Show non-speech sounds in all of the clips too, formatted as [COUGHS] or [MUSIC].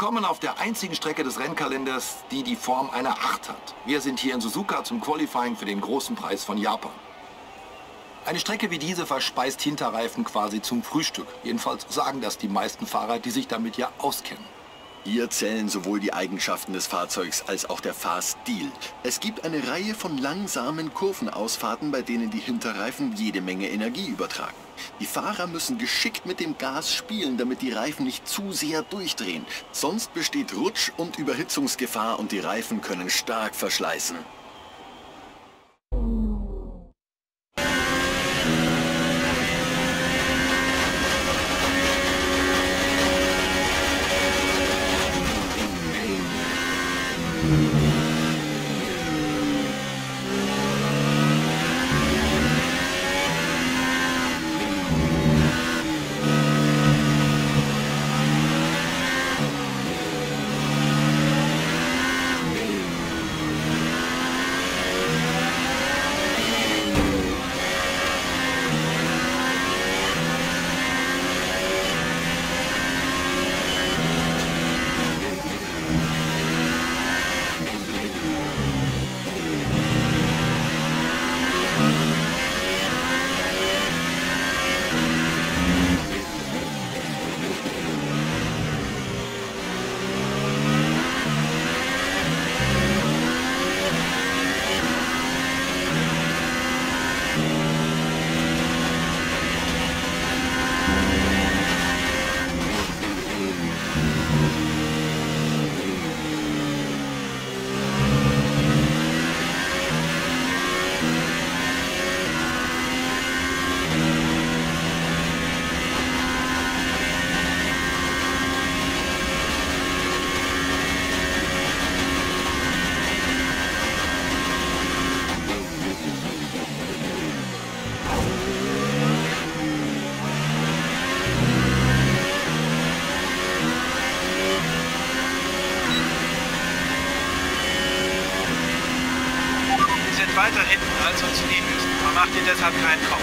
Willkommen auf der einzigen Strecke des Rennkalenders, die die Form einer Acht hat. Wir sind hier in Suzuka zum Qualifying für den großen Preis von Japan. Eine Strecke wie diese verspeist Hinterreifen quasi zum Frühstück. Jedenfalls sagen das die meisten Fahrer, die sich damit ja auskennen. Hier zählen sowohl die Eigenschaften des Fahrzeugs als auch der Fahrstil. Es gibt eine Reihe von langsamen Kurvenausfahrten, bei denen die Hinterreifen jede Menge Energie übertragen. Die Fahrer müssen geschickt mit dem Gas spielen, damit die Reifen nicht zu sehr durchdrehen. Sonst besteht Rutsch- und Überhitzungsgefahr und die Reifen können stark verschleißen. Macht dir deshalb keinen Kopf.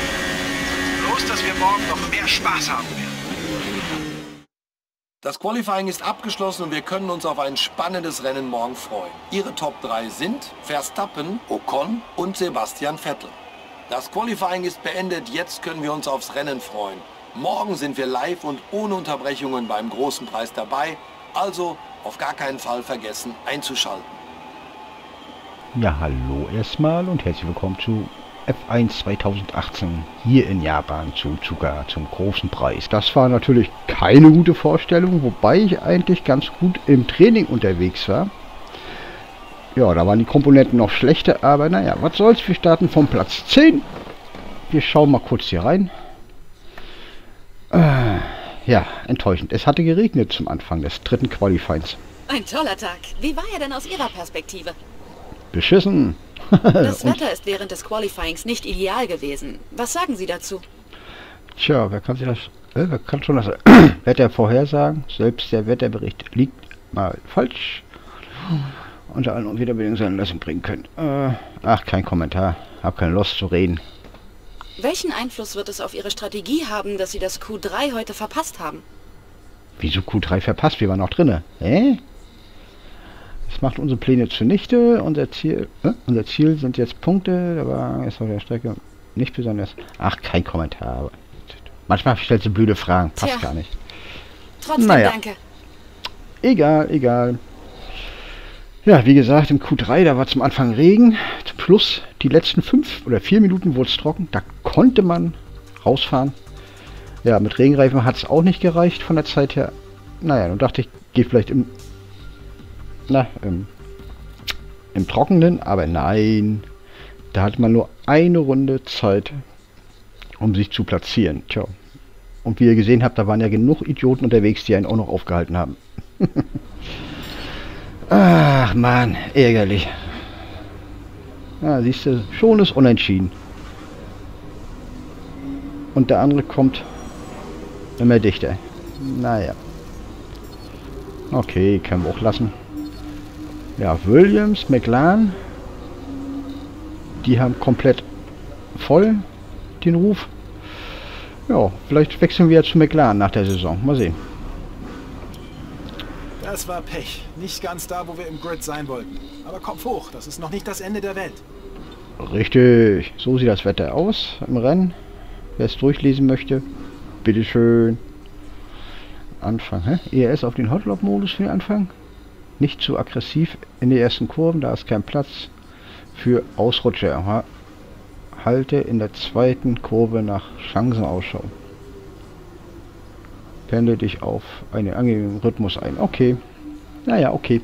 Bloß, dass wir morgen noch mehr Spaß haben werden. Das Qualifying ist abgeschlossen und wir können uns auf ein spannendes Rennen morgen freuen. Ihre Top 3 sind Verstappen, Ocon und Sebastian Vettel. Das Qualifying ist beendet, jetzt können wir uns aufs Rennen freuen. Morgen sind wir live und ohne Unterbrechungen beim großen Preis dabei, also auf gar keinen Fall vergessen einzuschalten. Ja, hallo erstmal und herzlich willkommen zu F1 2018 hier in Japan zu Zuka zum großen Preis. Das war natürlich keine gute Vorstellung, wobei ich eigentlich ganz gut im Training unterwegs war. Ja, da waren die Komponenten noch schlechter, aber naja, was soll's, wir starten vom Platz 10. Wir schauen mal kurz hier rein. Äh, ja, enttäuschend. Es hatte geregnet zum Anfang des dritten Qualifyings. Ein toller Tag. Wie war er denn aus Ihrer Perspektive? Beschissen. Das [LAUGHS] Wetter ist während des Qualifyings nicht ideal gewesen. Was sagen Sie dazu? Tja, wer kann sich das, äh, wer kann schon das [CLEARS THROAT] Wetter vorhersagen? Selbst der Wetterbericht liegt mal falsch. Unter allen Wiederbedingungen seine Leistung bringen können. Äh, ach, kein Kommentar. Hab keine Lust zu reden. Welchen Einfluss wird es auf Ihre Strategie haben, dass Sie das Q3 heute verpasst haben? Wieso Q3 verpasst? Wir waren noch drinne. Hä? Das macht unsere Pläne zunichte. Unser Ziel, äh, unser Ziel sind jetzt Punkte. Der Wagen ist auf der Strecke nicht besonders. Ach, kein Kommentar. Manchmal stellt sie blöde Fragen. Passt Tja. gar nicht. Trotzdem Naja. danke. Egal, egal. Ja, wie gesagt, im Q3, da war zum Anfang Regen. Schluss, die letzten fünf oder vier Minuten wurde es trocken. Da konnte man rausfahren. Ja, mit Regenreifen hat es auch nicht gereicht von der Zeit her. Naja, dann dachte ich, geht vielleicht im, na, im, im Trockenen. Aber nein, da hat man nur eine Runde Zeit, um sich zu platzieren. Tja. Und wie ihr gesehen habt, da waren ja genug Idioten unterwegs, die einen auch noch aufgehalten haben. [LAUGHS] Ach man, ärgerlich. Ja, siehst du, schon ist unentschieden. Und der andere kommt immer dichter. Naja. Okay, können wir auch lassen. Ja, Williams, McLaren. Die haben komplett voll den Ruf. Ja, vielleicht wechseln wir zu McLaren nach der Saison. Mal sehen. Das war Pech. Nicht ganz da, wo wir im Grid sein wollten. Aber Kopf hoch, das ist noch nicht das Ende der Welt. Richtig. So sieht das Wetter aus im Rennen. Wer es durchlesen möchte, bitteschön. Anfang, hä? ERS auf den Hotlop-Modus für den Anfang. Nicht zu aggressiv in die ersten Kurven, da ist kein Platz für Ausrutscher. Ha halte in der zweiten Kurve nach Chancenausschau. Pendel dich auf einen angenehmen Rhythmus ein. Okay. Naja, okay.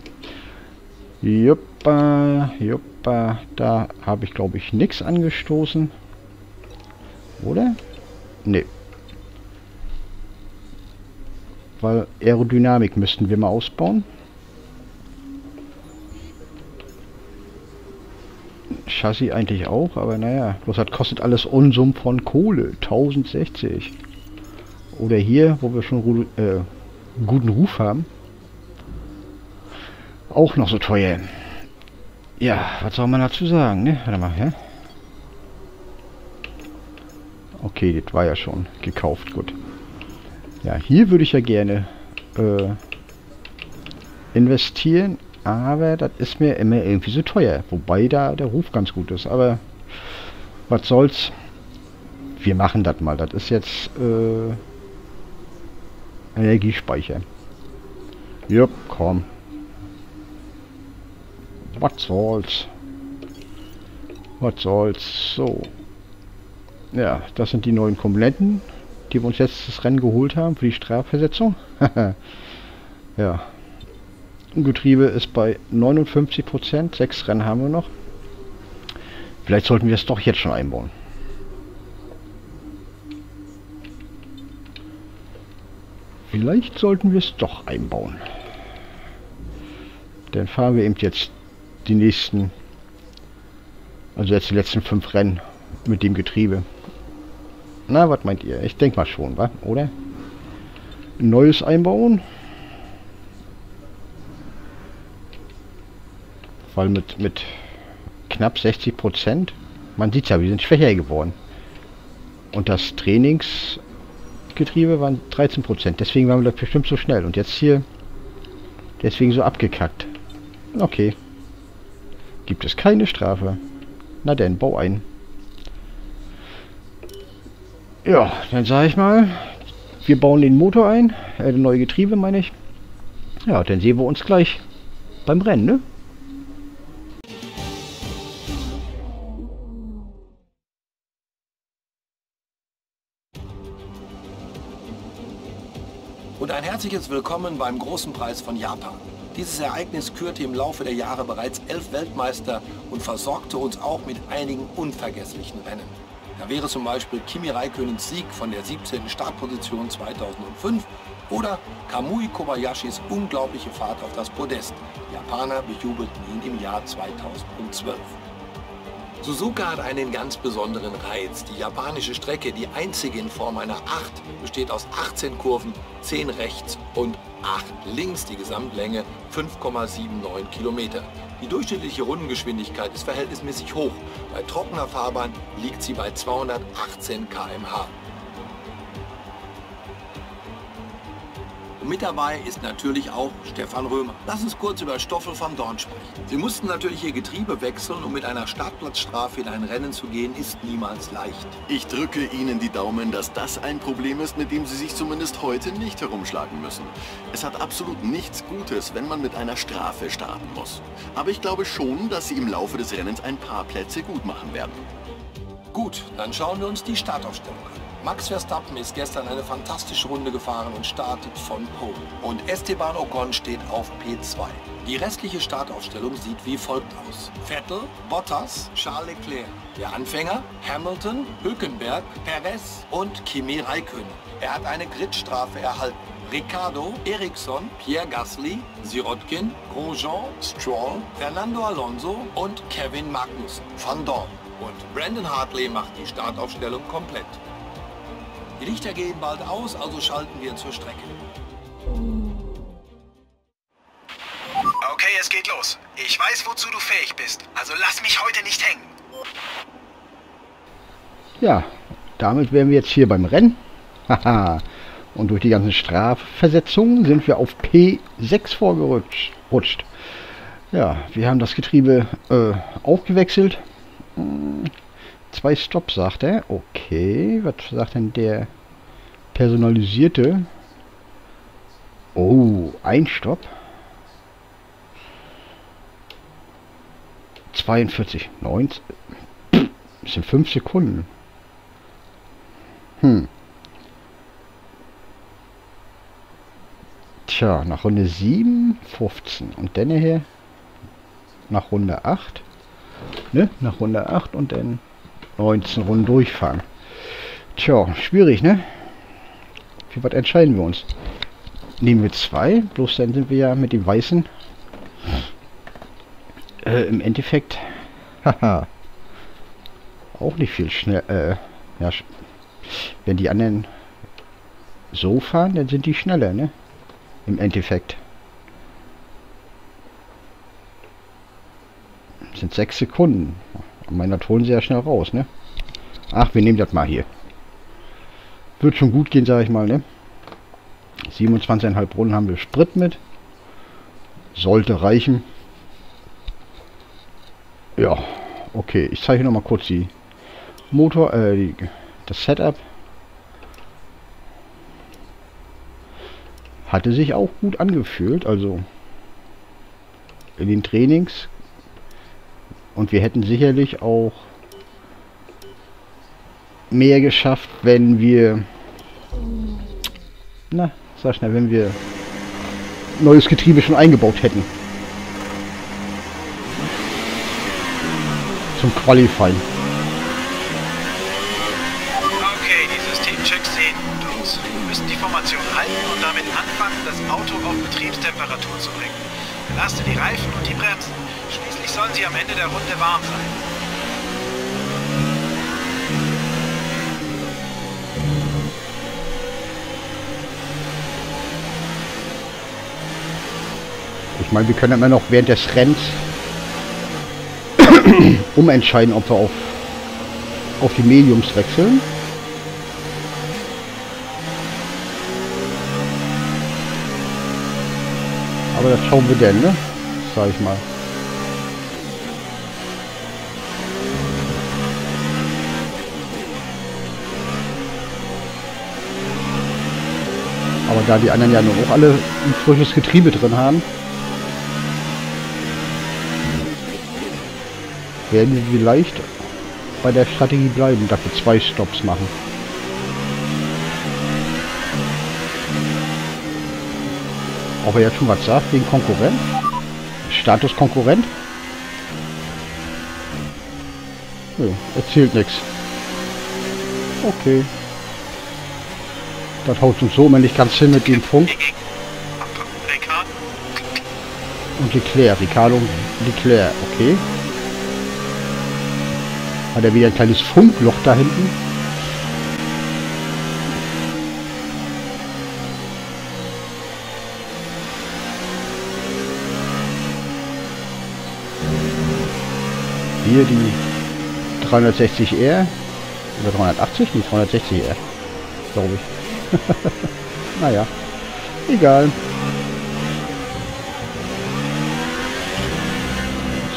Juppa, juppa. Da habe ich, glaube ich, nichts angestoßen. Oder? Nee. Weil Aerodynamik müssten wir mal ausbauen. Chassis eigentlich auch, aber naja, bloß das kostet alles Unsum von Kohle. 1060. Oder hier, wo wir schon äh, guten Ruf haben. Auch noch so teuer. Ja, was soll man dazu sagen, ne? Warte mal, hä? Okay, das war ja schon gekauft, gut. Ja, hier würde ich ja gerne äh, investieren, aber das ist mir immer irgendwie so teuer. Wobei da der Ruf ganz gut ist, aber was soll's. Wir machen das mal. Das ist jetzt äh, Energiespeicher. Jupp, komm. Was soll's. Was soll's. So. Ja, das sind die neuen Komponenten, die wir uns jetzt das Rennen geholt haben für die Strafversetzung. [LAUGHS] ja. Getriebe ist bei 59%. Sechs Rennen haben wir noch. Vielleicht sollten wir es doch jetzt schon einbauen. Vielleicht sollten wir es doch einbauen. Dann fahren wir eben jetzt die nächsten, also jetzt die letzten fünf Rennen mit dem Getriebe. Na, was meint ihr? Ich denke mal schon, wa? oder? Neues einbauen. Weil mit, mit knapp 60 Prozent, man sieht ja, wir sind schwächer geworden. Und das Trainings Getriebe waren 13%. Deswegen waren wir bestimmt so schnell. Und jetzt hier deswegen so abgekackt. Okay. Gibt es keine Strafe. Na denn, bau ein. Ja, dann sage ich mal, wir bauen den Motor ein. Äh, neue Getriebe meine ich. Ja, dann sehen wir uns gleich beim Rennen, ne? Herzliches Willkommen beim Großen Preis von Japan. Dieses Ereignis kürte im Laufe der Jahre bereits elf Weltmeister und versorgte uns auch mit einigen unvergesslichen Rennen. Da wäre zum Beispiel Kimi Raikkonens Sieg von der 17. Startposition 2005 oder Kamui Kobayashis unglaubliche Fahrt auf das Podest. Die Japaner bejubelten ihn im Jahr 2012. Suzuka hat einen ganz besonderen Reiz. Die japanische Strecke, die einzige in Form einer 8, besteht aus 18 Kurven, 10 rechts und 8 links. Die Gesamtlänge 5,79 Kilometer. Die durchschnittliche Rundengeschwindigkeit ist verhältnismäßig hoch. Bei trockener Fahrbahn liegt sie bei 218 km/h. Und mit dabei ist natürlich auch Stefan Römer. Lass uns kurz über Stoffel van Dorn sprechen. Sie mussten natürlich ihr Getriebe wechseln und mit einer Startplatzstrafe in ein Rennen zu gehen, ist niemals leicht. Ich drücke Ihnen die Daumen, dass das ein Problem ist, mit dem Sie sich zumindest heute nicht herumschlagen müssen. Es hat absolut nichts Gutes, wenn man mit einer Strafe starten muss. Aber ich glaube schon, dass Sie im Laufe des Rennens ein paar Plätze gut machen werden. Gut, dann schauen wir uns die Startaufstellung an. Max Verstappen ist gestern eine fantastische Runde gefahren und startet von Pole. Und Esteban Ocon steht auf P2. Die restliche Startaufstellung sieht wie folgt aus. Vettel, Bottas, Charles Leclerc. Der Anfänger Hamilton, Hülkenberg, Perez und Kimi Räikkönen. Er hat eine Gridstrafe erhalten. Ricardo, Ericsson, Pierre Gasly, Sirotkin, Grosjean, Stroll, Fernando Alonso und Kevin Magnussen van Dorn. Und Brandon Hartley macht die Startaufstellung komplett. Die Lichter gehen bald aus, also schalten wir zur Strecke. Okay, es geht los. Ich weiß, wozu du fähig bist. Also lass mich heute nicht hängen. Ja, damit wären wir jetzt hier beim Rennen. Haha. Und durch die ganzen Strafversetzungen sind wir auf P6 vorgerutscht. Ja, wir haben das Getriebe äh, aufgewechselt. Hm, zwei Stops, sagt er. Okay, was sagt denn der personalisierte? Oh, ein Stopp. 42, 19. Das sind 5 Sekunden. Hm. Tja, nach Runde 7, 15. Und dann hier nach Runde 8. Ne? Nach Runde 8 und dann 19 Runden durchfahren. Tja, schwierig, ne? Für was entscheiden wir uns? Nehmen wir zwei, bloß dann sind wir ja mit dem Weißen äh, im Endeffekt haha [LAUGHS] auch nicht viel schnell äh, ja, wenn die anderen so fahren, dann sind die schneller, ne? Im Endeffekt. Das sind sechs Sekunden. Meiner holen sie ja schnell raus, ne? Ach, wir nehmen das mal hier. Wird schon gut gehen, sage ich mal, ne? 27,5 Runden haben wir Sprit mit. Sollte reichen. Ja, okay. Ich zeige noch mal kurz die Motor, äh, die, das Setup. Hatte sich auch gut angefühlt, also in den Trainings. Und wir hätten sicherlich auch mehr geschafft, wenn wir... Na, sag schnell, wenn wir neues Getriebe schon eingebaut hätten. Zum Qualifying. Okay, die Systemchecks sehen gut aus. Wir müssen die Formation halten und damit anfangen, das Auto auf Betriebstemperatur zu bringen. Belaste die Reifen und die Bremsen. Schließlich sollen sie am Ende der Runde warm sein. Ich meine, wir können immer noch während des Rennens [COUGHS] umentscheiden, ob wir auf, auf die Mediums wechseln. Aber das schauen wir denn, ne? Sag ich mal. Da die anderen ja nur auch alle ein frisches Getriebe drin haben, werden wir vielleicht bei der Strategie bleiben, dass wir zwei Stops machen. Ob er jetzt schon was sagt wegen Konkurrent? Status Konkurrent? Ja, erzählt nichts. Okay. Das haut uns so immer nicht ganz hin mit dem Funk. Ricardo? Und Leclerc, Ricardo Leclerc, okay. Hat er wieder ein kleines Funkloch da hinten? Hier die 360R oder 380? Die 360R, glaube ich. [LAUGHS] naja, egal.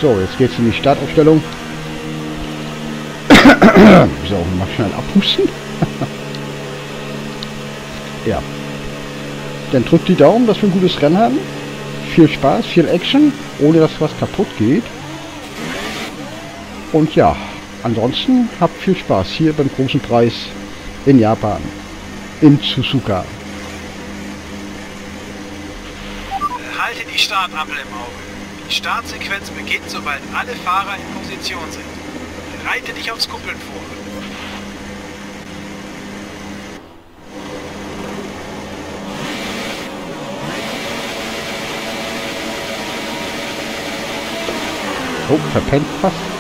So, jetzt geht's in die Startaufstellung. [COUGHS] so, mal schnell abhusten. [LAUGHS] ja. Dann drückt die Daumen, dass wir ein gutes Rennen haben. Viel Spaß, viel Action, ohne dass was kaputt geht. Und ja, ansonsten habt viel Spaß hier beim großen Preis in Japan. In Suzuka. Halte die Startampel im Auge. Die Startsequenz beginnt, sobald alle Fahrer in Position sind. Bereite dich aufs Kuppeln vor. Oh, verpennt fast.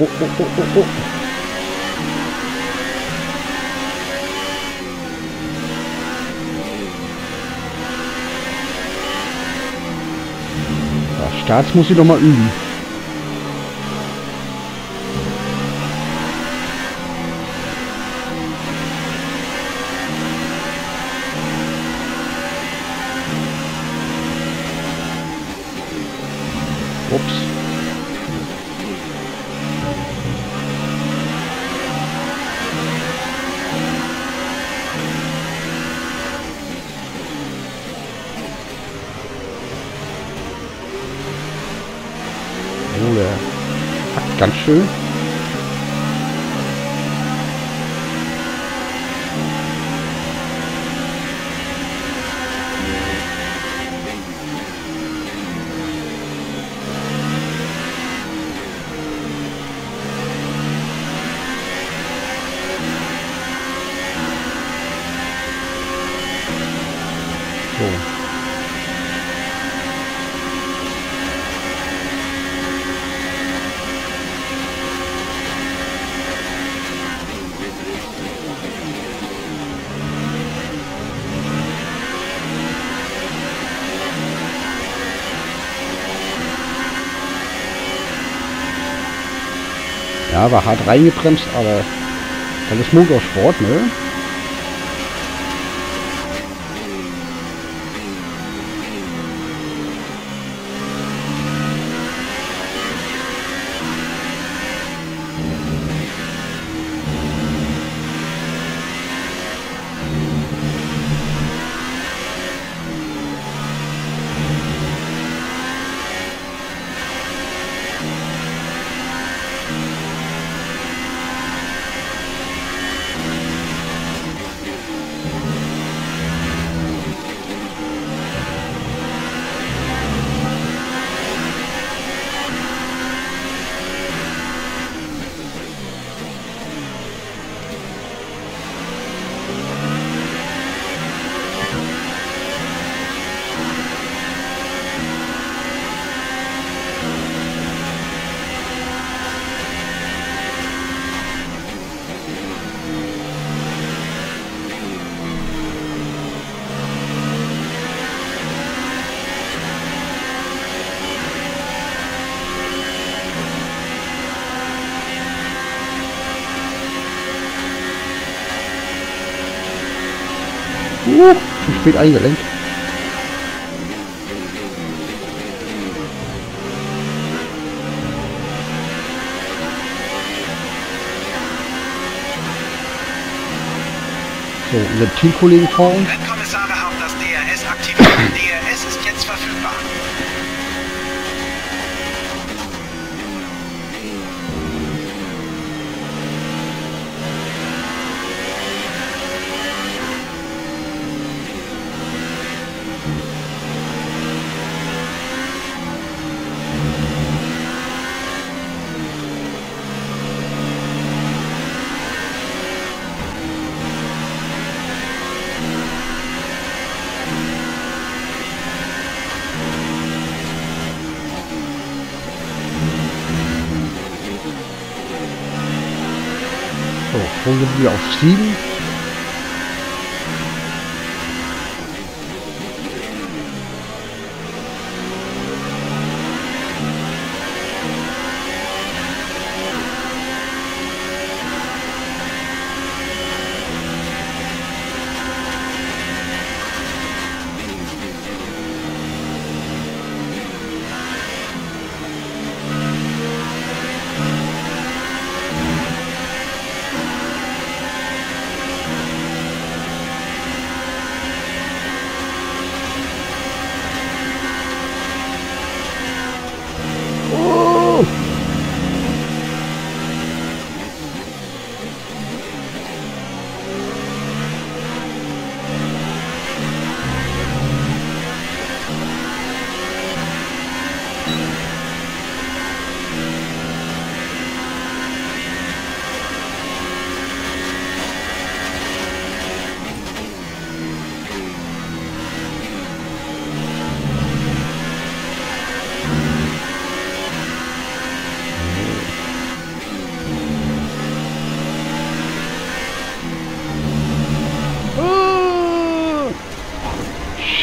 oh, oh, oh, oh. Das muss ich doch mal üben. Ja, war hart reingebremst, aber das ist Motorsport, ne? Speed. So the tinkling Falls. Schon sind auf 7.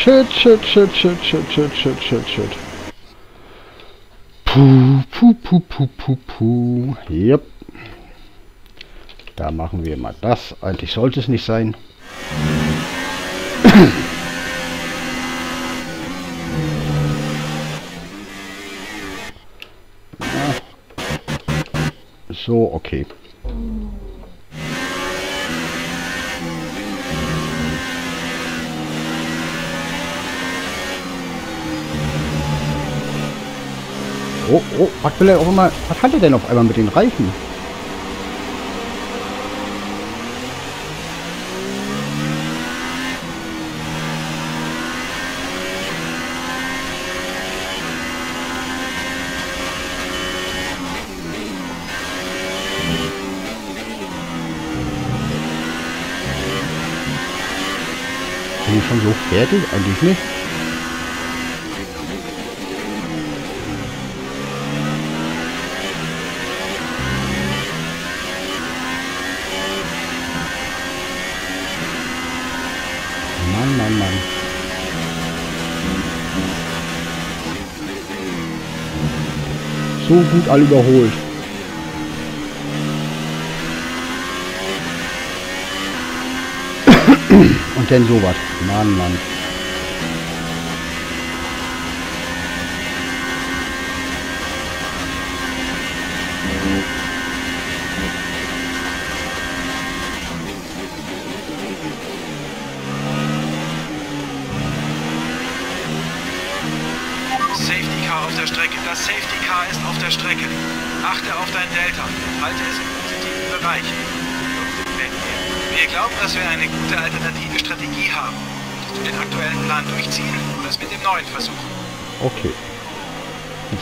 Shit, shit, shit, shit, shit, shit, shit, shit, shit. Puh, puh, puh, puh, puh, puh. Yep. Da machen wir mal das. Eigentlich sollte es nicht sein. [CLEARS THROAT] So, okay. Oh, oh, was will er auf einmal, was hat er denn auf einmal mit den Reifen? Bin ich schon so fertig? Eigentlich nicht. So gut alle überholt. Und dann sowas. Mann, Mann.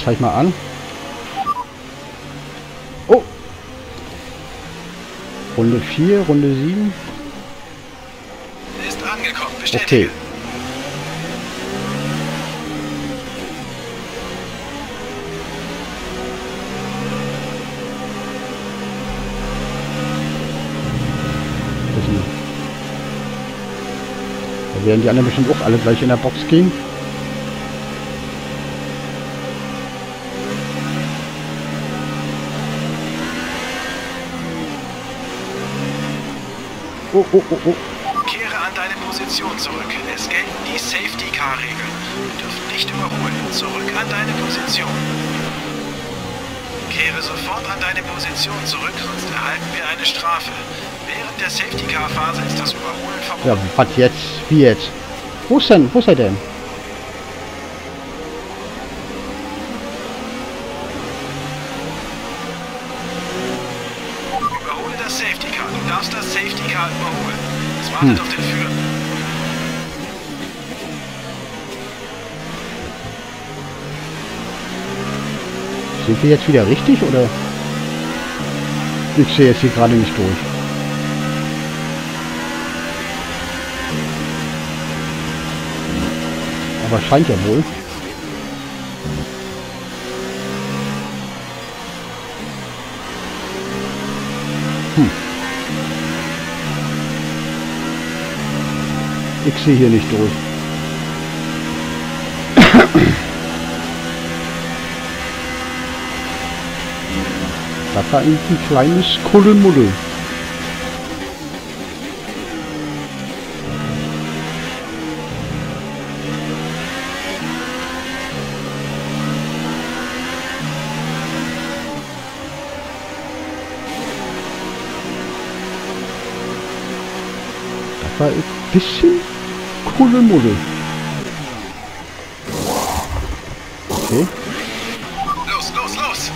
Zeig mal an. Oh. Runde 4, Runde 7. Ist angekommen. Bestätige. Okay. Da werden die anderen bestimmt auch alle gleich in der Box gehen. Oh, oh, oh. Kehre an deine Position zurück. Es gelten die Safety Car Regeln. Wir dürfen nicht überholen. Zurück an deine Position. Kehre sofort an deine Position zurück, sonst erhalten wir eine Strafe. Während der Safety Car Phase ist das Überholen verboten. Ja, was jetzt? Wie jetzt? Wo ist denn? Wo ist er denn? Führer. Sind wir jetzt wieder richtig oder? Ich sehe jetzt hier gerade nicht durch. Aber scheint ja wohl. Ich sehe hier nicht durch. Das war eigentlich ein kleines Kuddelmuddel. Das war ein bisschen Kuddelmuddel. Okay. Los, los, los!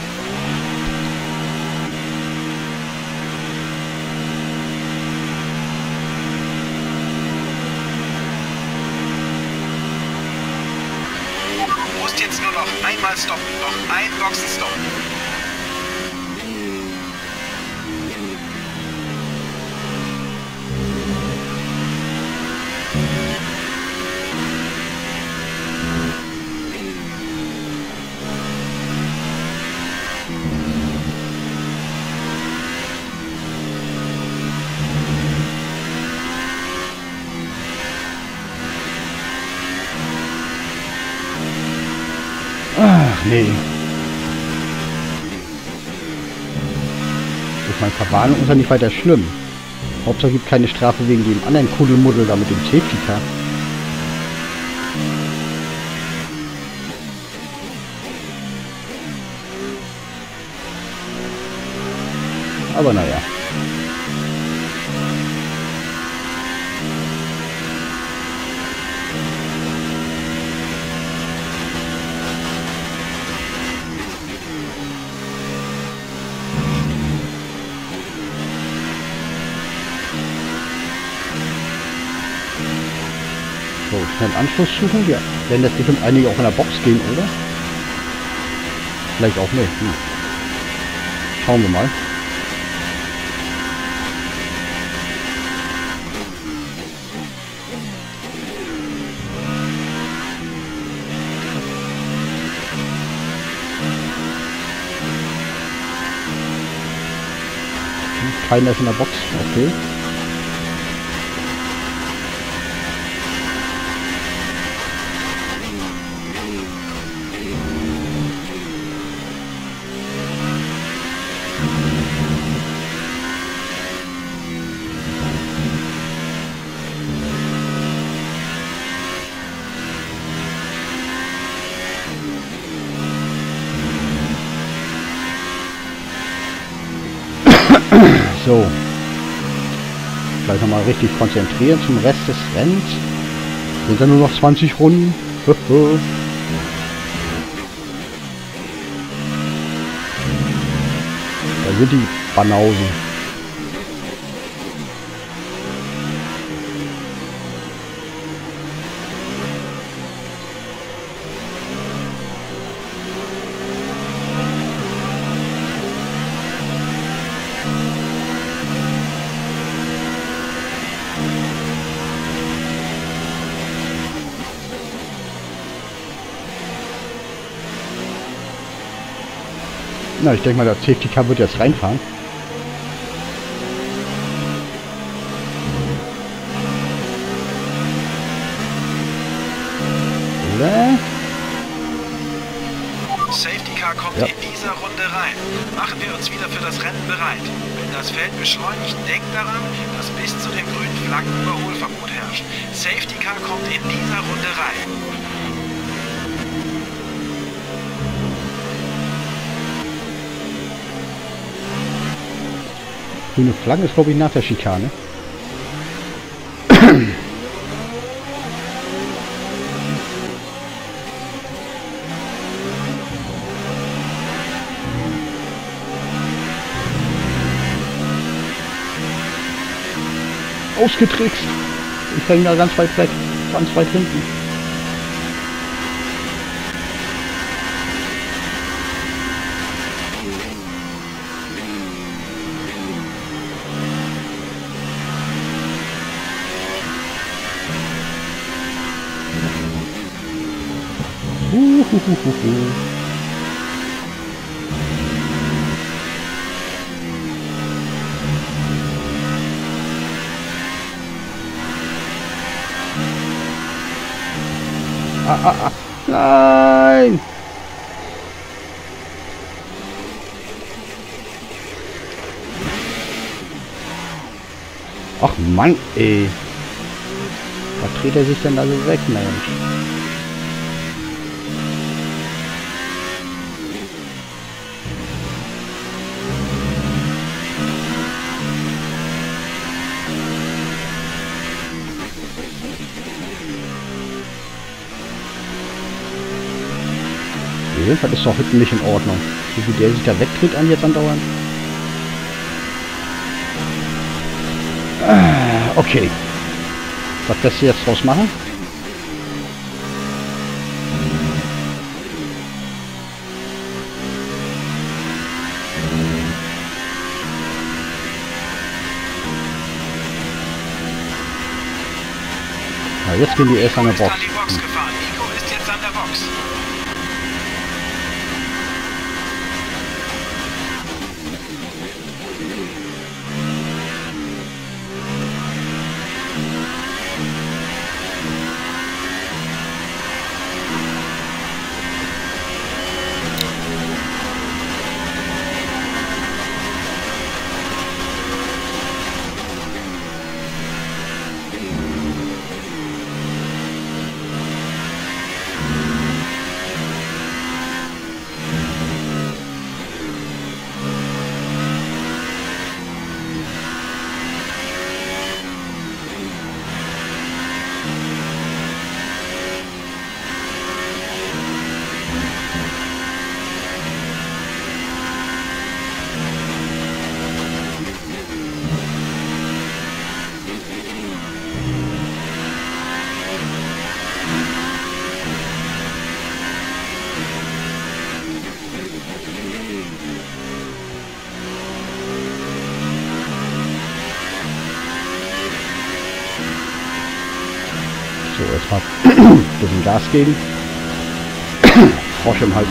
Du musst jetzt nur noch einmal stoppen. Noch ein Boxenstopp. Verwarnung ist ja nicht weiter schlimm. Hauptsache gibt keine Strafe wegen dem anderen Kuddelmuddel da mit dem Safety Car. Aber naja. So, schnell Anschluss suchen. Ja, werden das bestimmt einige auch in der Box gehen, oder? Vielleicht auch nicht. Hm. Schauen wir mal. Hm, Keiner ist in der Box. Okay. So. Gleich nochmal richtig konzentrieren zum Rest des Rennens. Sind ja nur noch 20 Runden. [LAUGHS] da sind die Banausen. Na, ich denke mal, der Safety Car wird jetzt reinfahren. Oder? Safety Car kommt Ja. in dieser Runde rein. Machen wir uns wieder für das Rennen bereit. Wenn das Feld beschleunigt, denkt daran, dass bis zu den grünen Flaggen Überholverbot herrscht. Safety Car kommt in dieser Runde rein. Grüne Flagge ist, glaube ich, nach der Schikane. Ausgetrickst. Ich hänge da ganz weit weg. Ganz weit hinten. Huhuhuhu. Ah, ah, ah. Nein! Ach Mann, ey. Was dreht er sich denn da so weg, Mensch? Jedenfalls ist doch hinten nicht in Ordnung. Wie der sich da wegdreht an jetzt andauernd. Ah, okay. Was lässt sie jetzt draus machen? Na, jetzt gehen die erst an der Box. [CLEARS THROAT] ein bisschen Gas geben. [CLEARS THROAT] Frosch im Hals.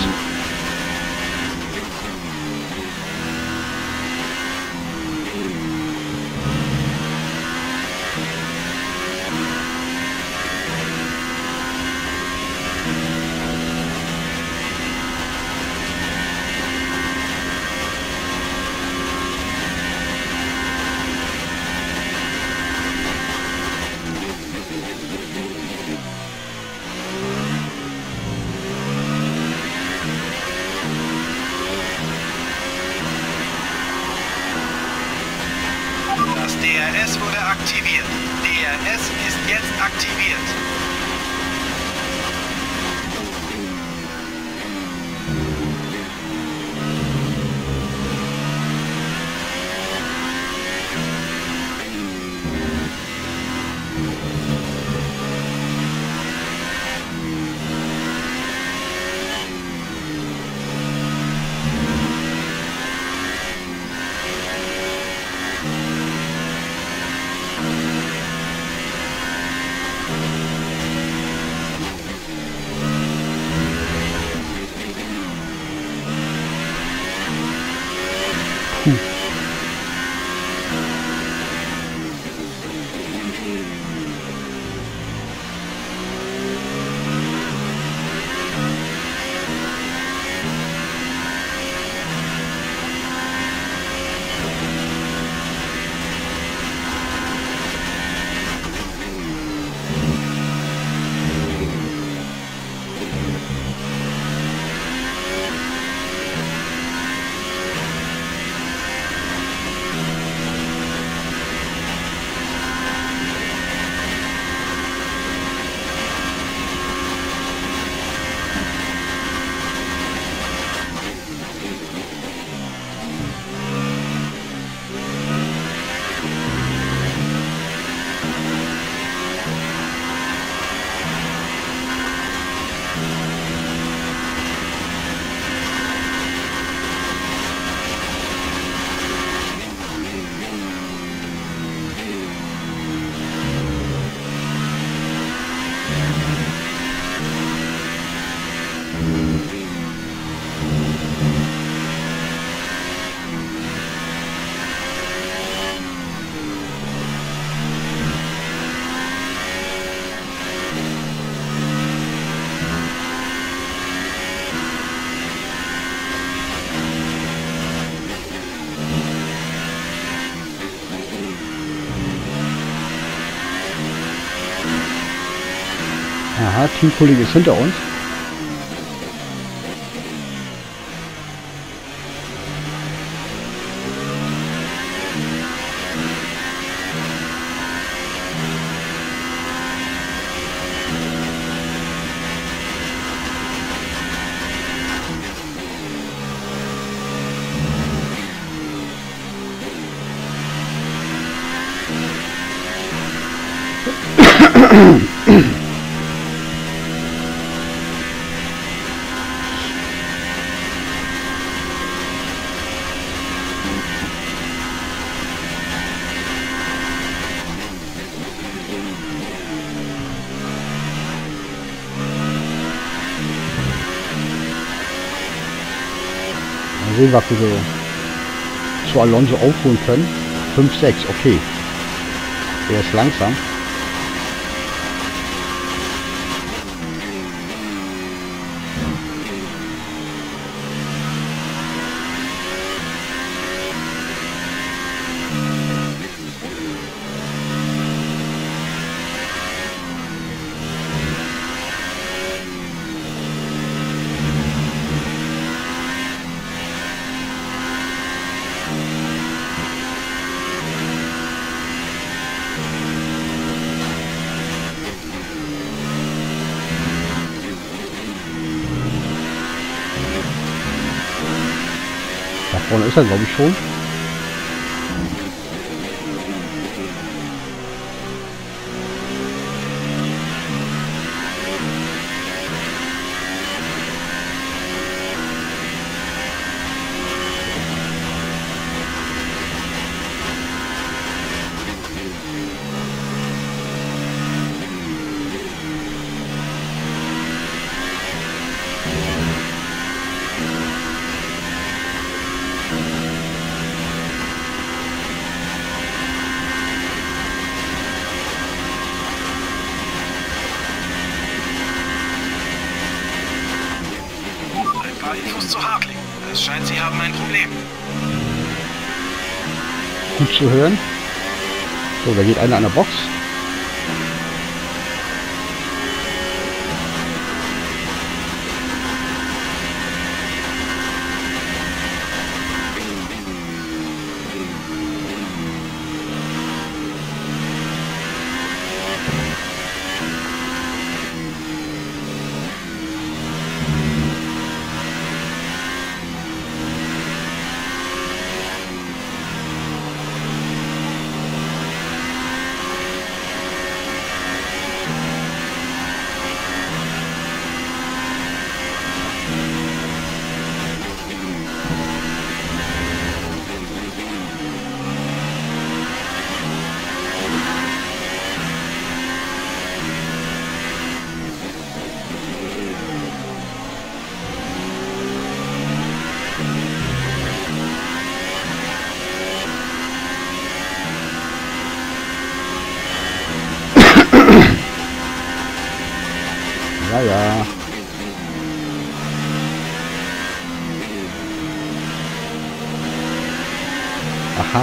Teamkollege ist hinter uns. Wir so zu Alonso aufholen können. 5, 6, okay. Er ist langsam. Da vorne zu hören. So, da geht einer an der Box.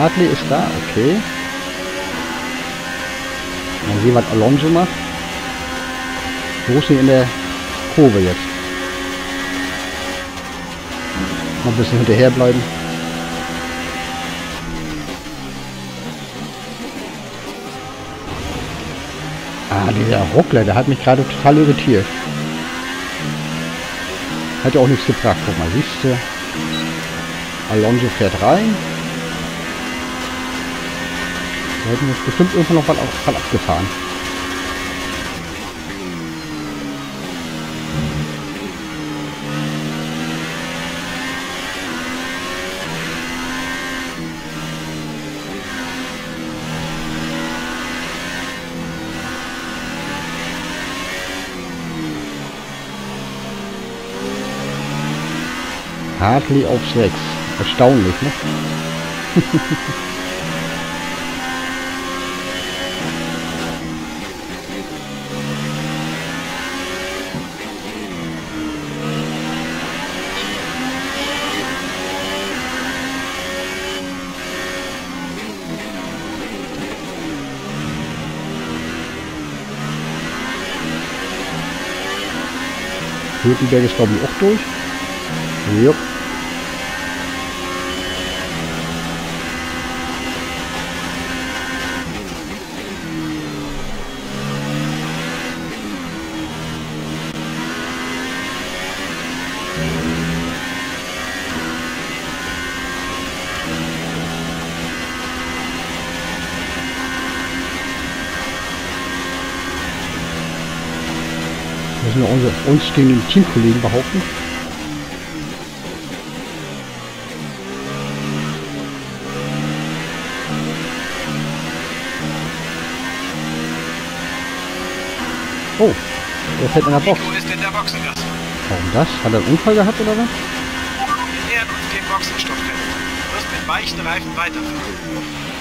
Hartley ist da, okay. Mal sehen, was Alonso macht. Wo ist in der Kurve jetzt? Mal ein bisschen hinterher bleiben. Ah, dieser Ruckler, der hat mich gerade total irritiert. Hat ja auch nichts gebracht. Guck mal, siehst du? Alonso fährt rein. Wir hätten jetzt bestimmt irgendwann noch mal abgefahren. Hartley auf 6. Erstaunlich, ne? [LAUGHS] Hülkenberg ist glaube ich auch durch. Jupp. Unsere, uns gegen den Teamkollegen behaupten. Oh, der fällt in der Box. Nico ist in der Boxengasse. Warum das? Hat er einen Unfall gehabt oder was? Wir nähern uns dem Boxenstofffeld. Du wirst mit weichen Reifen weiterfahren.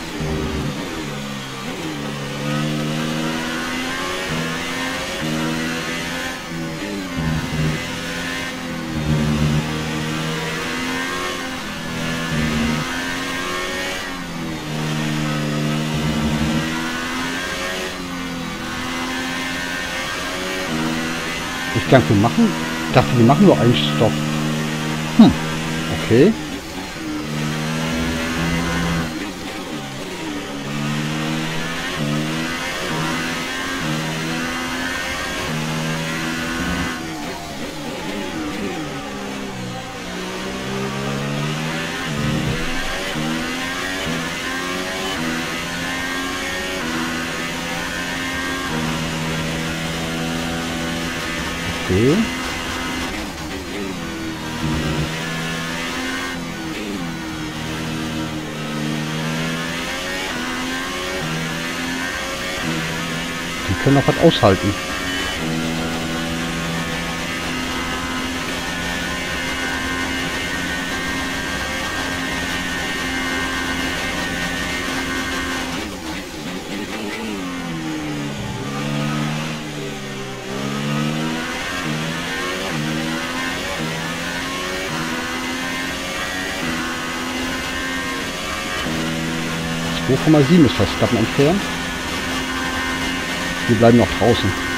Ich dachte, wir machen, ich dachte, wir machen nur einen Stopp. Hm. Okay. noch was aushalten. Wo 2,7 ist das Stappenentfernt. Wir bleiben noch draußen.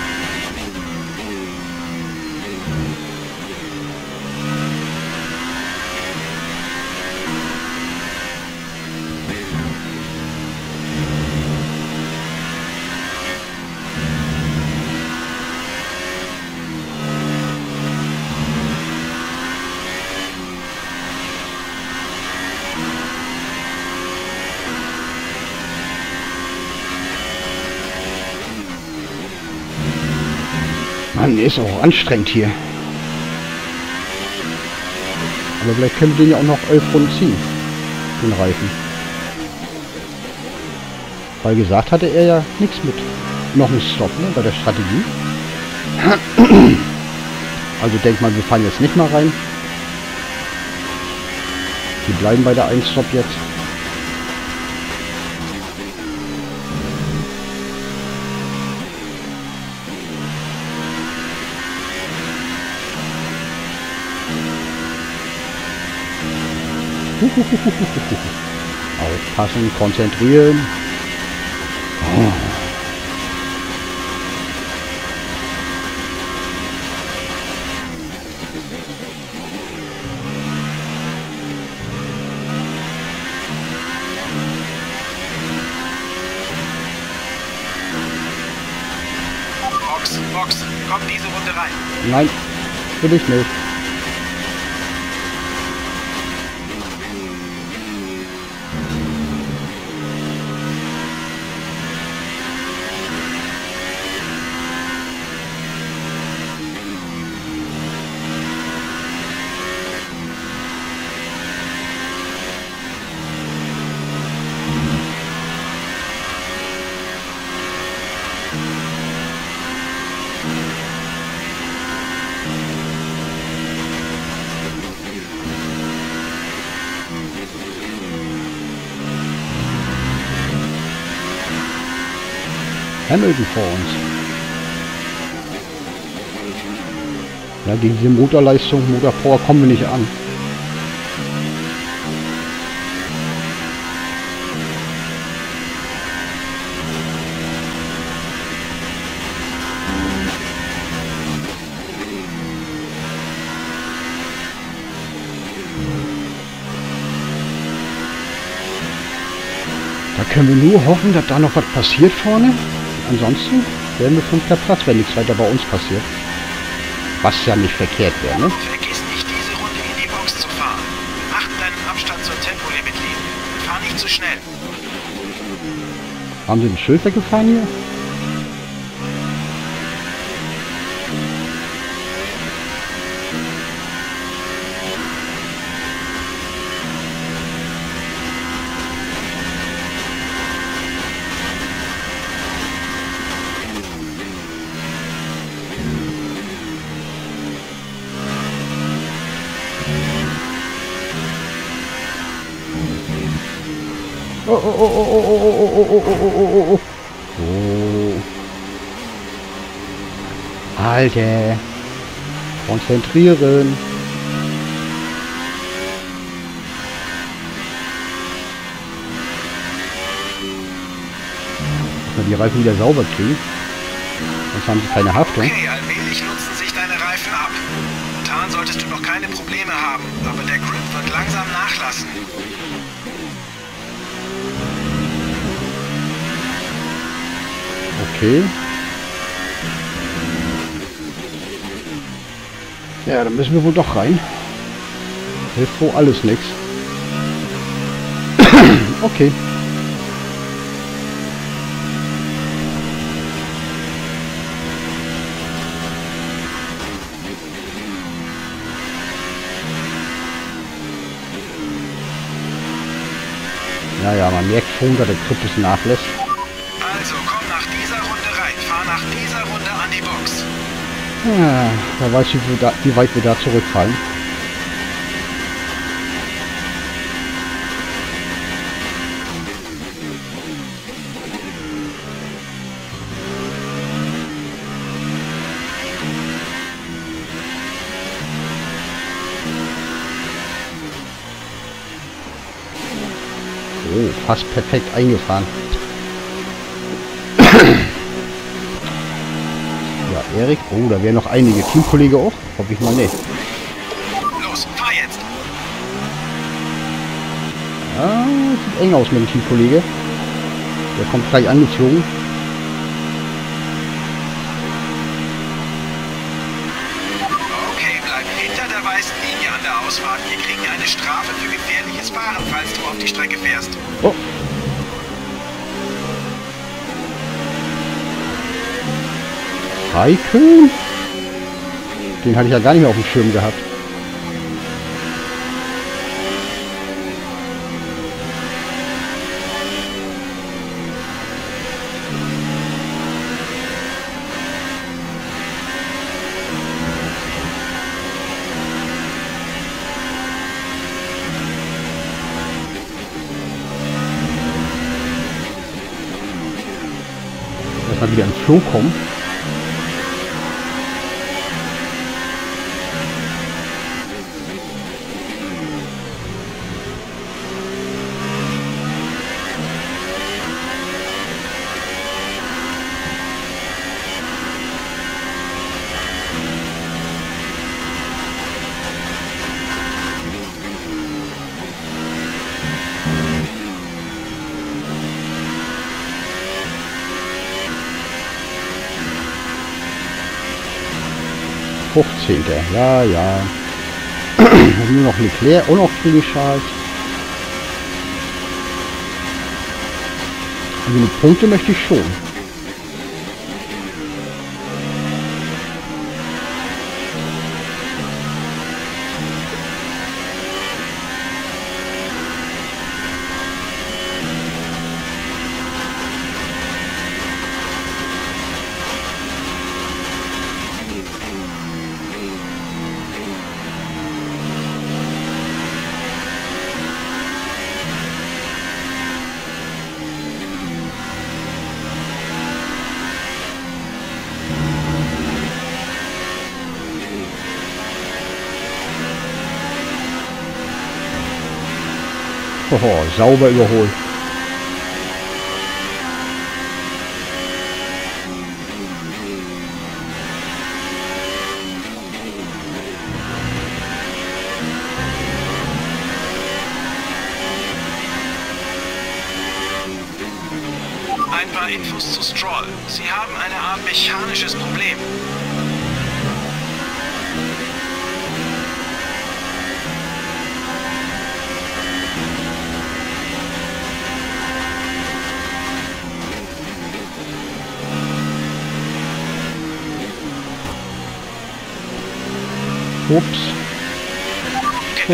Mann, ist auch anstrengend hier. Aber vielleicht können wir den ja auch noch elf Runden ziehen. Den Reifen. Weil gesagt hatte er ja nichts mit noch ein Stop ne, bei der Strategie. [CLEARS THROAT] Also denkt mal, wir fahren jetzt nicht mal rein. Wir bleiben bei der 1 Stop jetzt. Aufpassen, konzentrieren. Oh. Box, Box, komm diese Runde rein. Nein, will ich nicht. Hamilton vor uns. Ja, gegen diese Motorleistung, Motorpower kommen wir nicht an. Da können wir nur hoffen, dass da noch was passiert vorne. Ansonsten werden wir fünfter Platz, wenn nichts weiter bei uns passiert. Was ja nicht verkehrt wäre, ne? Vergiss nicht, diese Runde in die Box zu fahren. Achte deinen Abstand zur Tempolimit-Linie. Fahr nicht zu schnell. Haben sie ein Schild weggefahren hier? Oh, oh, oh, oh, oh. Alter. Konzentrieren. Muss man die Reifen wieder sauber kriegen. Sonst haben sie keine Haftung. Okay, allmählich nutzen sich deine Reifen ab. Momentan solltest du noch keine Probleme haben, aber der Grip wird langsam nachlassen. Okay. Ja, dann müssen wir wohl doch rein. Hilft wohl alles nichts. [COUGHS] okay. Naja, man merkt schon, dass der Kryptus nachlässt. Ja, wer weiß, wir da, wie weit wir da zurückfallen. Oh. fast perfekt eingefahren. Erik. Oh, da wären noch einige. Teamkollege auch? Hoffe ich mal nicht. Los, fahr jetzt! Ah, sieht eng aus mit dem Teamkollege. Der kommt gleich angeflogen. Raikön? Den hatte ich ja gar nicht mehr auf dem Schirm gehabt. Erstmal wieder in Flow kommen. Hochzehnter, ja, ja. [CLEARS THROAT] Nur noch Leclerc und noch gegen Charles. Also mit Punkte möchte ich schon. Hoho, sauber überholt.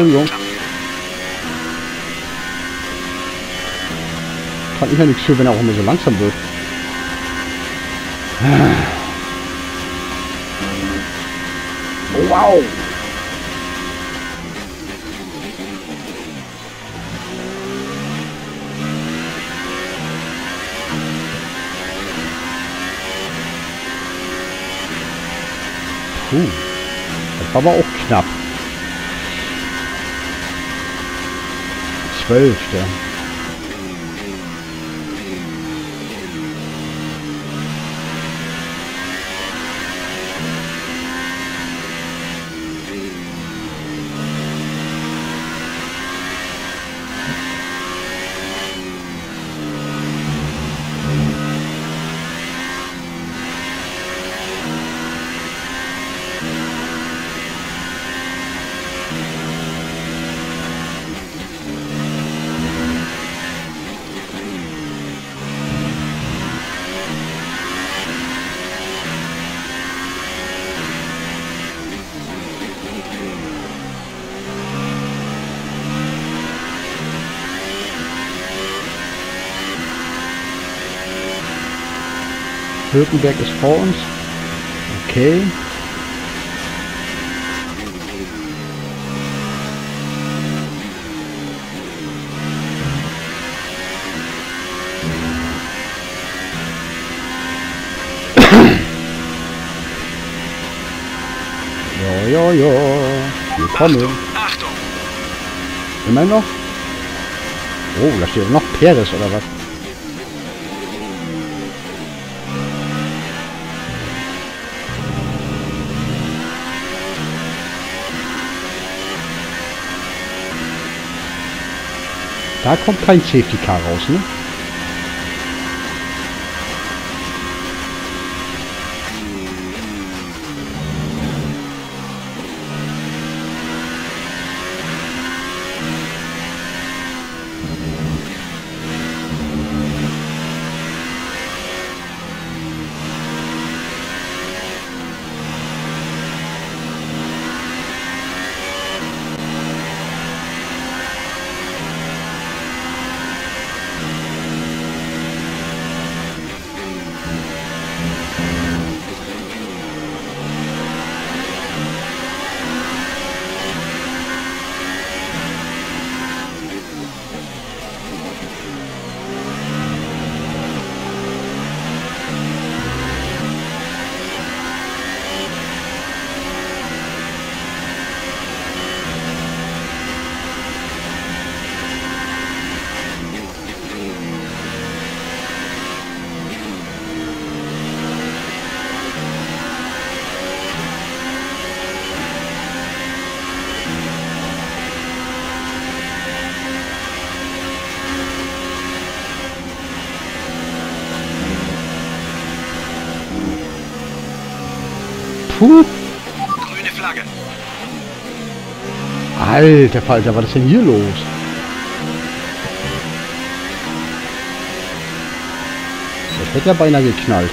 Entschuldigung. Kann ich ja nichts für, wenn er auch immer so langsam wird. Wow. Puh. Das war aber auch knapp. zwölf Hülkenberg ist vor uns. Okay. Ja, ja, ja. Willkommen. Achtung, Achtung! Immer noch? Oh, da steht noch Peres oder was? Da kommt kein Safety Car raus, ne? Puh. Grüne Flagge. Alter Falter, was ist denn hier los? Das hätte ja beinahe geknallt.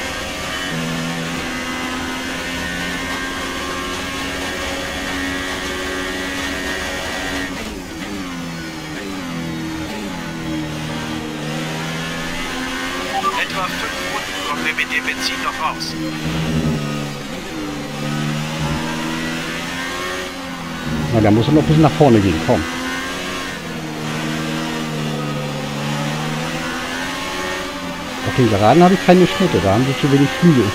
Bisschen nach vorne gehen, komm. Auf den Geraden habe ich keine Schnitte, da haben sie zu wenig Flügel.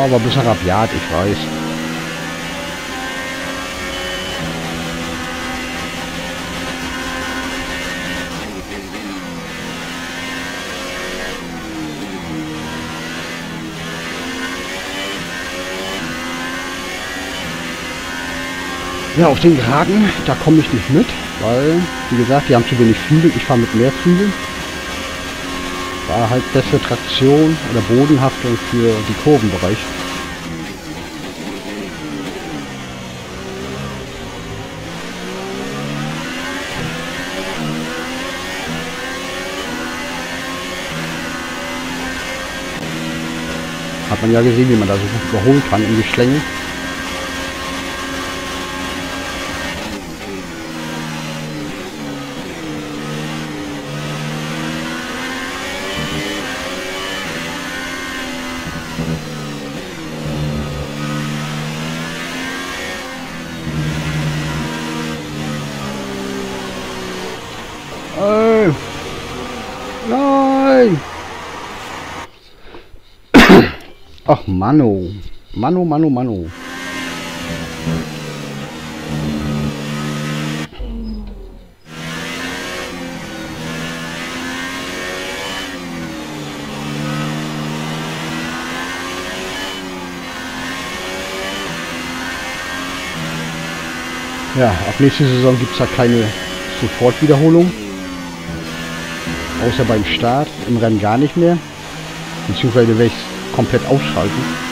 Ja, aber ein bisschen rabiat, ich weiß. Ja, auf den Geraden, da komme ich nicht mit, weil, wie gesagt, die haben zu wenig Flügel. Ich fahre mit mehr Flügeln. War halt bessere Traktion oder Bodenhaftung für die Kurvenbereich. Hat man ja gesehen, wie man da so gut überholen kann im Geschlängel. Ey. Nein! Ach, Mano. Mano, Mano, Mano. Ja, ab nächste Saison gibt es ja keine Sofortwiederholung. Außer beim Start, im Rennen gar nicht mehr. Beziehungsweise werde ich komplett ausschalten.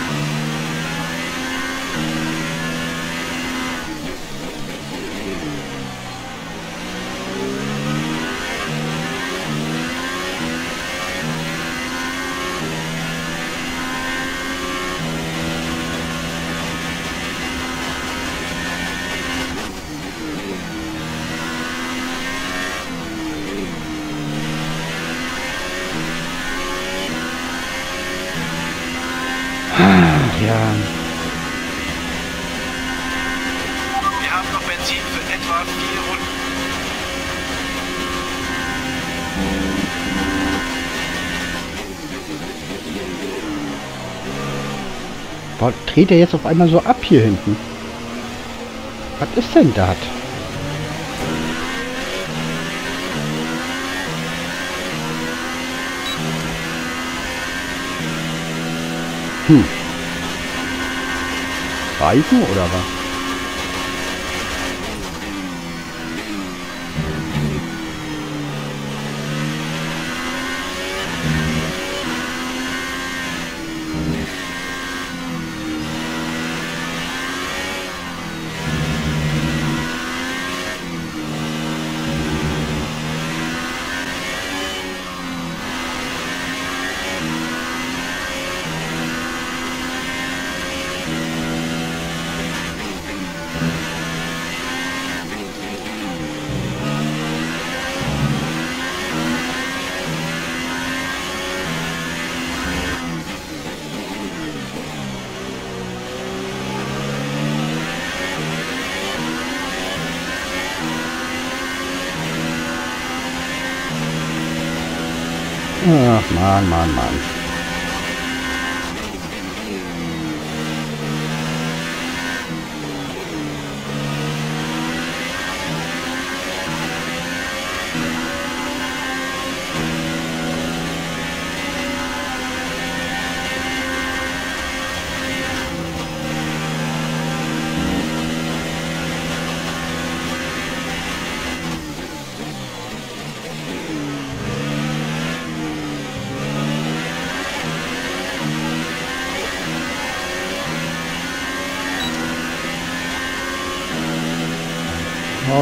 Ah, Ja. Wir haben noch Benzin für etwa vier Runden. Boah, dreht er jetzt auf einmal so ab hier hinten? Was ist denn das? Hm. Reifen oder was?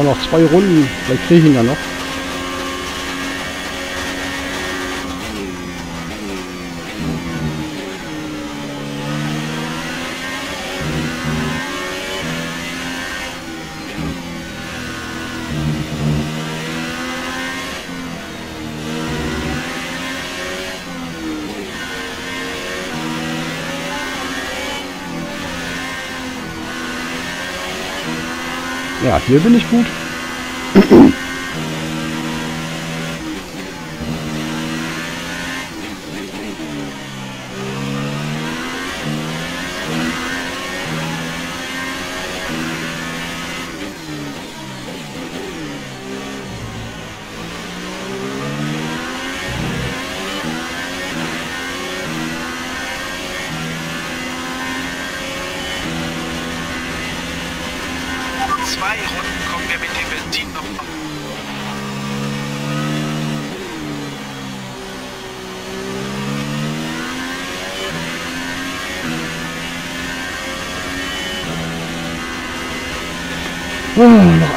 Noch zwei Runden. Vielleicht kriege ich ihn ja noch. Ja, hier bin ich gut. Mm-hmm.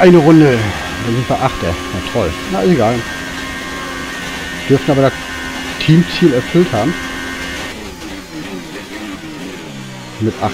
eine Runde. Dann sind wir Achter. Na toll. Na, ist egal. Dürften aber das Teamziel erfüllt haben. Mit 8.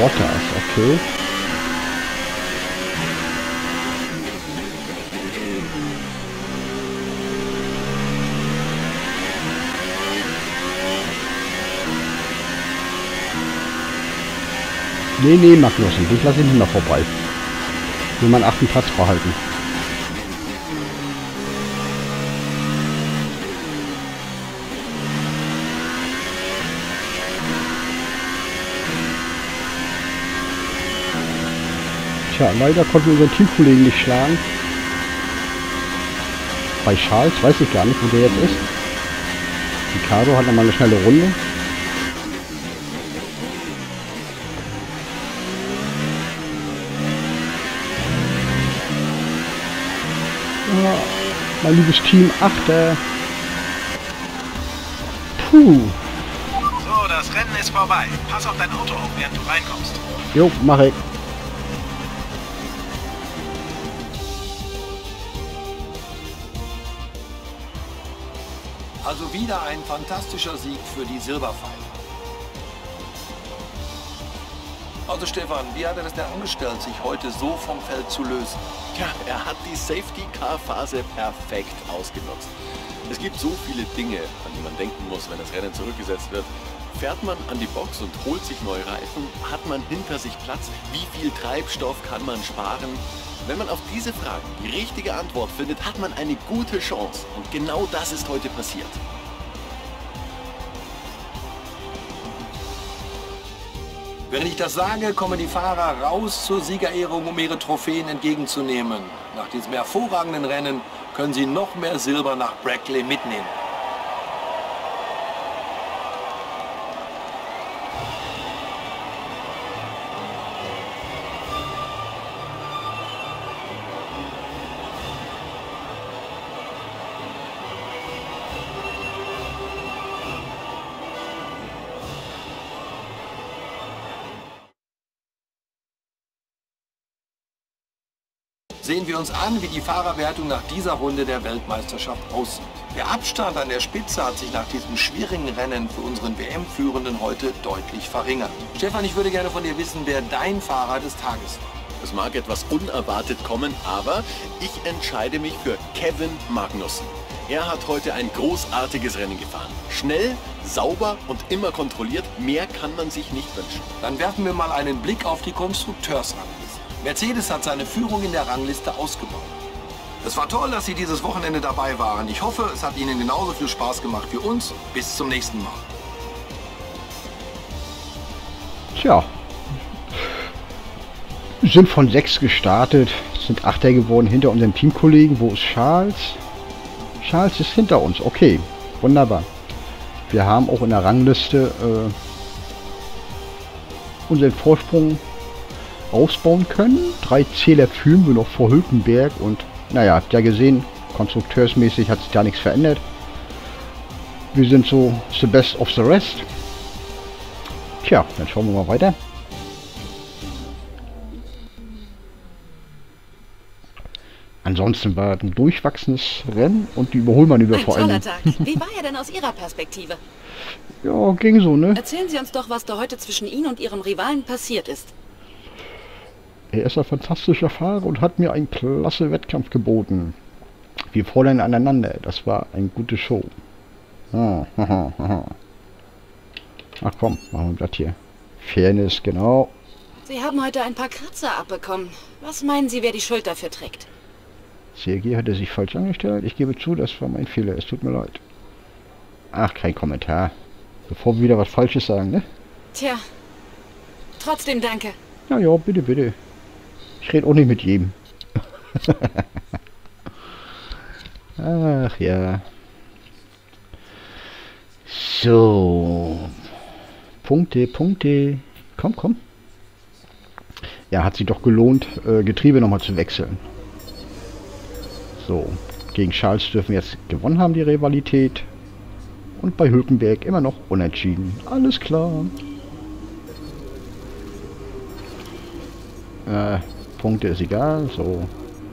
Potash, okay. Nee, nee, Magnussen, ich lasse ihn nicht mehr vorbei. Will meinen achten Platz behalten. sicher. Leider konnten wir unseren Teamkollegen nicht schlagen. Bei Charles weiß ich gar nicht, wo der jetzt ist. Ricardo hat nochmal eine schnelle Runde. Ja, mein liebes Team, achte. Puh. So, das Rennen ist vorbei. Pass auf dein Auto auf, während du reinkommst. Jo, mache ich. Wieder ein fantastischer Sieg für die Silberpfeile. Also Stefan, wie hat er das denn angestellt, sich heute so vom Feld zu lösen? Tja, er hat die Safety-Car-Phase perfekt ausgenutzt. Es gibt so viele Dinge, an die man denken muss, wenn das Rennen zurückgesetzt wird. Fährt man an die Box und holt sich neue Reifen? Hat man hinter sich Platz? Wie viel Treibstoff kann man sparen? Wenn man auf diese Fragen die richtige Antwort findet, hat man eine gute Chance. Und genau das ist heute passiert. Während ich das sage, kommen die Fahrer raus zur Siegerehrung, um ihre Trophäen entgegenzunehmen. Nach diesem hervorragenden Rennen können sie noch mehr Silber nach Brackley mitnehmen. Wir uns an, wie die Fahrerwertung nach dieser Runde der Weltmeisterschaft aussieht. Der Abstand an der Spitze hat sich nach diesem schwierigen Rennen für unseren WM-Führenden heute deutlich verringert. Stefan, ich würde gerne von dir wissen, wer dein Fahrer des Tages war. Es mag etwas unerwartet kommen, aber ich entscheide mich für Kevin Magnussen. Er hat heute ein großartiges Rennen gefahren. Schnell, sauber und immer kontrolliert. Mehr kann man sich nicht wünschen. Dann werfen wir mal einen Blick auf die Konstrukteursrangliste. Mercedes hat seine Führung in der Rangliste ausgebaut. Es war toll, dass Sie dieses Wochenende dabei waren. Ich hoffe, es hat Ihnen genauso viel Spaß gemacht wie uns. Bis zum nächsten Mal. Tja. Sind von sechs gestartet, sind Achter geworden hinter unserem Teamkollegen. Wo ist Charles? Charles ist hinter uns. Okay, wunderbar. Wir haben auch in der Rangliste äh, unseren Vorsprung ausbauen können. Drei Zähler führen wir noch vor Hülkenberg und naja, habt ja gesehen, konstrukteursmäßig hat sich da nichts verändert. Wir sind so the best of the rest. Tja, dann schauen wir mal weiter. Ansonsten war ein durchwachsenes Rennen und die Überholmanöver Ein vor allem. toller Tag. Wie war er denn aus Ihrer Perspektive? [LAUGHS] Ja, ging so, ne? Erzählen Sie uns doch, was da heute zwischen Ihnen und Ihrem Rivalen passiert ist. Er ist ein fantastischer Fahrer und hat mir einen klasse Wettkampf geboten. Wir fordern aneinander. Das war eine gute Show. Ah. Ach komm, machen wir das hier. Fairness, genau. Sie haben heute ein paar Kratzer abbekommen. Was meinen Sie, wer die Schuld dafür trägt? CRG hat er sich falsch angestellt. Ich gebe zu, das war mein Fehler. Es tut mir leid. Ach, kein Kommentar. Bevor wir wieder was Falsches sagen, ne? Tja, trotzdem danke. Ja, ja, bitte, bitte. Ich rede auch nicht mit jedem. Ach ja. So. Punkte, Punkte. Komm, komm. Ja, hat sich doch gelohnt, äh, Getriebe nochmal zu wechseln. So. Gegen Charles dürfen wir jetzt gewonnen haben, die Rivalität. Und bei Hülkenberg immer noch unentschieden. Alles klar. Äh, Punkte ist egal. So,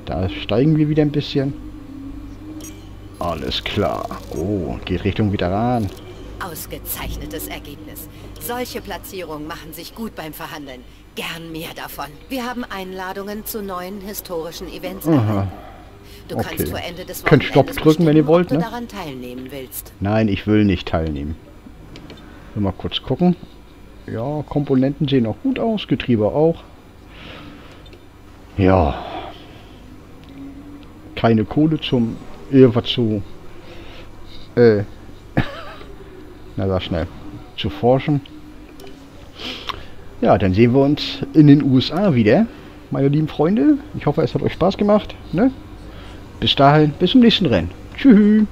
da steigen wir wieder ein bisschen. Alles klar. Oh, geht Richtung Veteran. Ausgezeichnetes Ergebnis. Solche Platzierungen machen sich gut beim Verhandeln. Gern mehr davon. Wir haben Einladungen zu neuen historischen Events Aha. Du Okay. kannst vor Ende des Könnt Stopp drücken, wenn ihr wollt, ne? daran teilnehmen willst. Nein, ich will nicht teilnehmen. Mal kurz gucken. Ja, Komponenten sehen auch gut aus. Getriebe auch. Ja. Keine Kohle zum irgendwas zu äh [LAUGHS] na sag schnell zu forschen. Ja, dann sehen wir uns in den USA wieder, meine lieben Freunde. Ich hoffe, es hat euch Spaß gemacht. Ne? Bis dahin, bis zum nächsten Rennen. Tschüss.